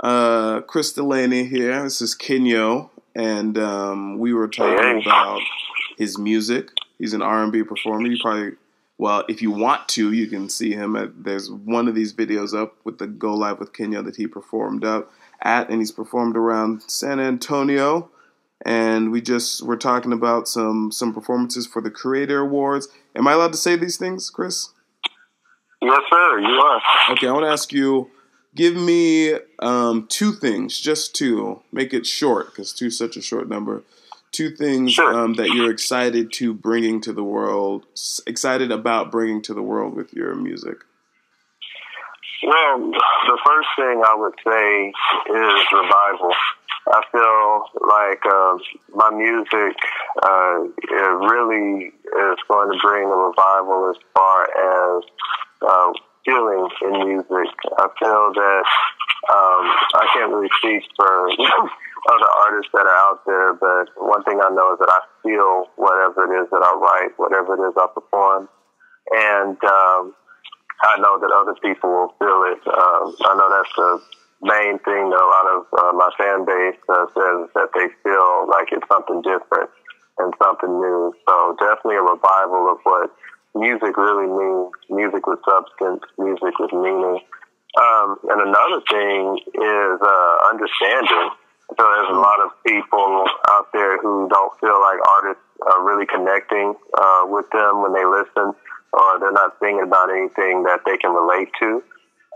Uh, Chris Delaney here. This is Kinyo, and um, we were talking about his music. He's an R&B performer. You probably, well, if you want to, you can see him. At, there's one of these videos up with the Go Live with Kinyo that he performed up at, and he's performed around San Antonio. And we just were talking about some some performances for the Creator Awards. Am I allowed to say these things, Chris? Yes, sir. You are. Okay, I want to ask you give me um, two things, just two. Make it short because two is such a short number. Two things Sure. um, that you're excited to bringing to the world, excited about bringing to the world with your music. Well, the first thing I would say is revival. I feel like uh, my music uh, it really is going to bring a revival as far as uh, healing in music. I feel that um, I can't really speak for other artists that are out there, but one thing I know is that I feel whatever it is that I write, whatever it is I perform, and um, I know that other people will feel it. Um, I know that's the main thing that a lot of uh, my fan base uh, says that they feel like it's something different and something new. So definitely a revival of what music really means, music with substance, music with meaning. Um, and another thing is uh, understanding. So there's a lot of people out there who don't feel like artists are really connecting uh, with them when they listen, or they're not singing about anything that they can relate to.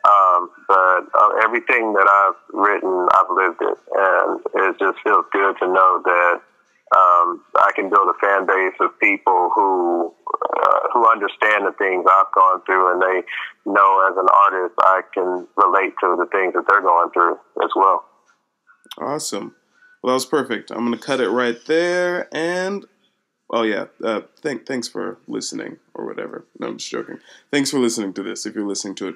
Um, but uh, everything that I've written, I've lived it, and it just feels good to know that um, I can build a fan base of people who uh, who understand the things I've gone through, and they know as an artist I can relate to the things that they're going through as well. Awesome. Well, that was perfect. I'm gonna cut it right there. And oh yeah, uh, thank thanks for listening or whatever. No, I'm just joking. Thanks for listening to this. If you're listening to it